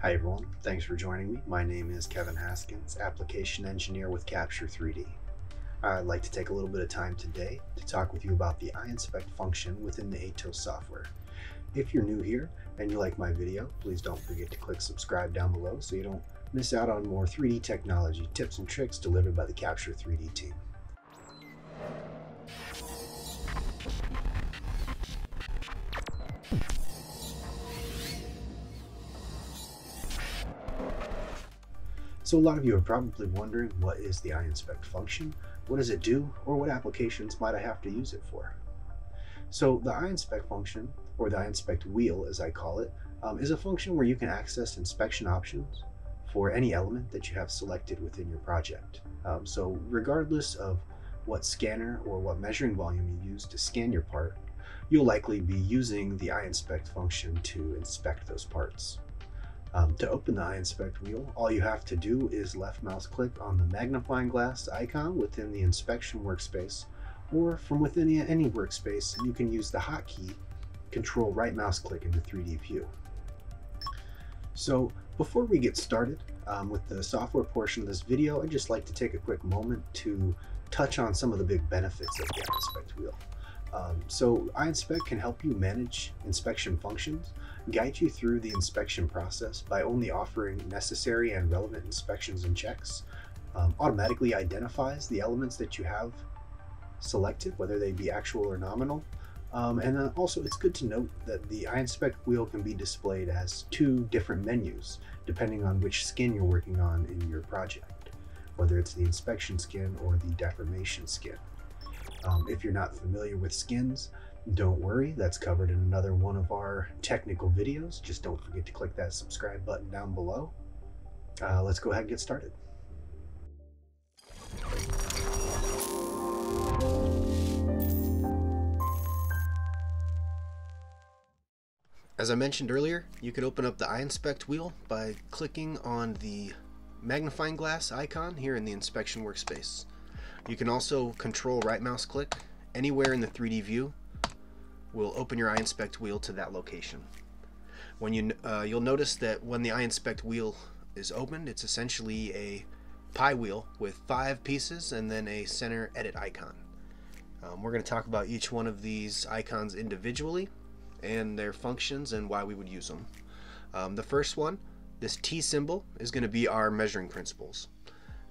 Hi everyone, thanks for joining me. My name is Kevin Haskins, application engineer with Capture 3D. I'd like to take a little bit of time today to talk with you about the iInspect function within the Atos software. If you're new here and you like my video, please don't forget to click subscribe down below so you don't miss out on more 3D technology tips and tricks delivered by the Capture 3D team. So a lot of you are probably wondering what is the iInspect function, what does it do, or what applications might I have to use it for? So the iInspect function, or the iInspect wheel as I call it, um, is a function where you can access inspection options for any element that you have selected within your project. Um, so regardless of what scanner or what measuring volume you use to scan your part, you'll likely be using the iInspect function to inspect those parts. Um, to open the iInspect wheel, all you have to do is left mouse click on the magnifying glass icon within the inspection workspace, or from within any workspace, you can use the hotkey control right mouse click into 3D view. So before we get started um, with the software portion of this video, I'd just like to take a quick moment to touch on some of the big benefits of the iInspect wheel. Um, so iInspect can help you manage inspection functions guide you through the inspection process by only offering necessary and relevant inspections and checks, um, automatically identifies the elements that you have selected, whether they be actual or nominal. Um, and then also it's good to note that the iInspect wheel can be displayed as two different menus, depending on which skin you're working on in your project, whether it's the inspection skin or the deformation skin. Um, if you're not familiar with skins, don't worry, that's covered in another one of our technical videos. Just don't forget to click that subscribe button down below. Uh, let's go ahead and get started. As I mentioned earlier, you can open up the iInspect wheel by clicking on the magnifying glass icon here in the inspection workspace. You can also control right mouse click anywhere in the 3D view will open your iInspect wheel to that location. When you uh, you'll notice that when the iInspect wheel is opened, it's essentially a pie wheel with five pieces and then a center edit icon. Um, we're going to talk about each one of these icons individually and their functions and why we would use them. Um, the first one, this T symbol, is going to be our measuring principles.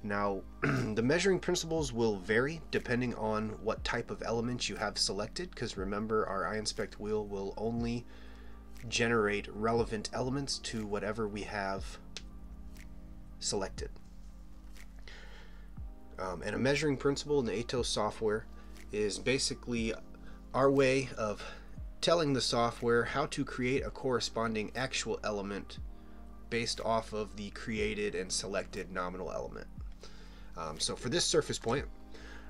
Now, the measuring principles will vary depending on what type of element you have selected, because remember our iInspect wheel will only generate relevant elements to whatever we have selected. Um, and a measuring principle in the Atos software is basically our way of telling the software how to create a corresponding actual element based off of the created and selected nominal element. Um, so for this surface point,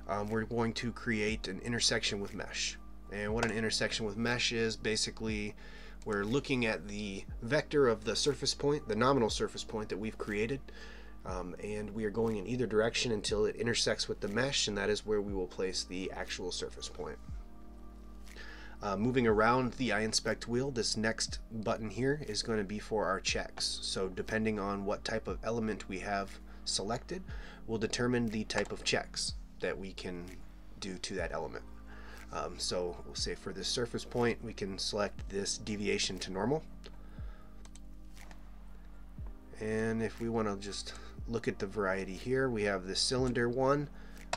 um, we're going to create an intersection with mesh. And what an intersection with mesh is, basically we're looking at the vector of the surface point, the nominal surface point that we've created, um, and we are going in either direction until it intersects with the mesh, and that is where we will place the actual surface point. Uh, moving around the iInspect wheel, this next button here is going to be for our checks. So depending on what type of element we have selected, will determine the type of checks that we can do to that element. Um, so we'll say for this surface point, we can select this deviation to normal. And if we want to just look at the variety here, we have this cylinder one.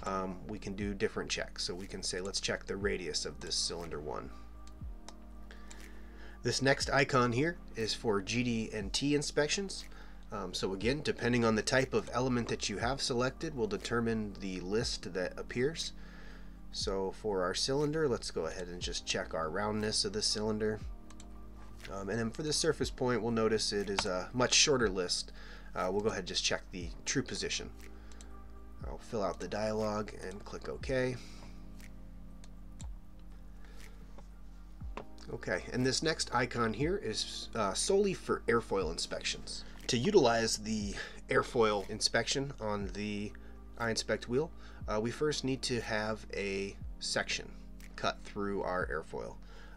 Um, we can do different checks. So we can say, let's check the radius of this cylinder one. This next icon here is for GD and T inspections. Um, so again, depending on the type of element that you have selected will determine the list that appears. So for our cylinder, let's go ahead and just check our roundness of the cylinder. Um, and then for the surface point, we'll notice it is a much shorter list. Uh, we'll go ahead and just check the true position. I'll fill out the dialog and click OK. Okay, and this next icon here is uh, solely for airfoil inspections. To utilize the airfoil inspection on the iInspect wheel, uh, we first need to have a section cut through our airfoil.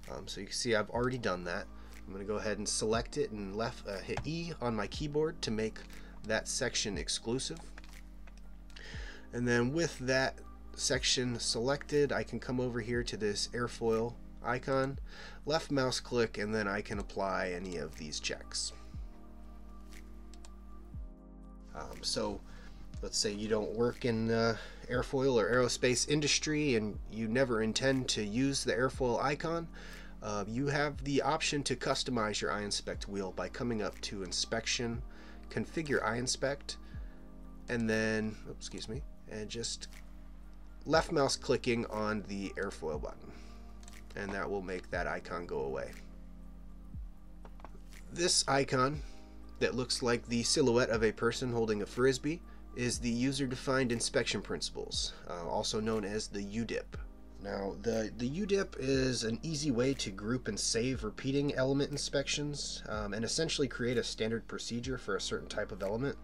Um, so you can see I've already done that. I'm going to go ahead and select it and left uh, hit E on my keyboard to make that section exclusive. And then with that section selected, I can come over here to this airfoil icon, left mouse click, and then I can apply any of these checks. Um, so let's say you don't work in uh, airfoil or aerospace industry and you never intend to use the airfoil icon, uh, you have the option to customize your iInspect wheel by coming up to inspection, configure iInspect, and then, oops, excuse me, and just left mouse clicking on the airfoil button and that will make that icon go away. This icon that looks like the silhouette of a person holding a frisbee is the user-defined inspection principles, uh, also known as the UDIP. Now, the, the UDIP is an easy way to group and save repeating element inspections um, and essentially create a standard procedure for a certain type of element.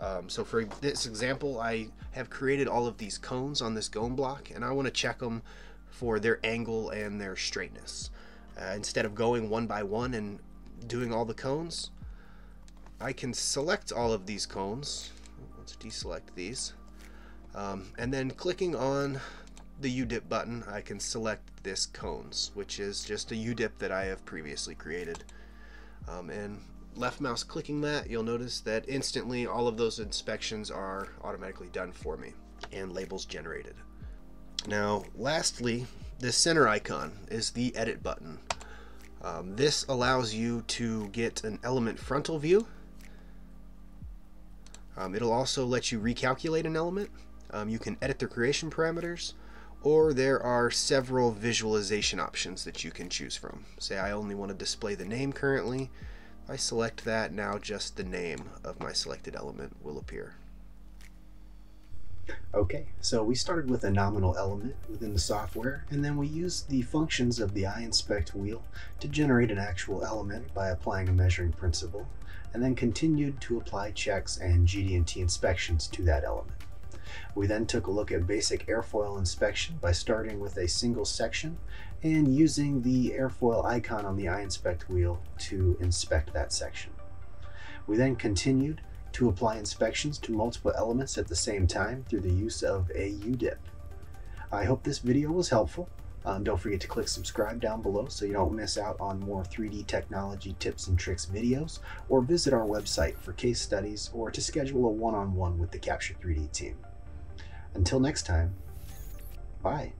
Um, so for this example, I have created all of these cones on this GOM block and I want to check them for their angle and their straightness. Uh, instead of going one by one and doing all the cones, I can select all of these cones. Let's deselect these. Um, and then clicking on the UDIP button, I can select this cones, which is just a UDIP that I have previously created. Um, and left mouse clicking that, you'll notice that instantly all of those inspections are automatically done for me and labels generated. Now, lastly, the center icon is the edit button. Um, this allows you to get an element frontal view. Um, it'll also let you recalculate an element. Um, you can edit the creation parameters, or there are several visualization options that you can choose from. Say I only want to display the name currently. If I select that, now just the name of my selected element will appear. Okay, so we started with a nominal element within the software, and then we used the functions of the iInspect wheel to generate an actual element by applying a measuring principle, and then continued to apply checks and GD&T inspections to that element. We then took a look at basic airfoil inspection by starting with a single section and using the airfoil icon on the iInspect wheel to inspect that section. We then continued to apply inspections to multiple elements at the same time through the use of a UDIP. I hope this video was helpful. Um, don't forget to click subscribe down below so you don't miss out on more 3D technology tips and tricks videos, or visit our website for case studies or to schedule a one-on-one -on -one with the Capture 3D team. Until next time, bye.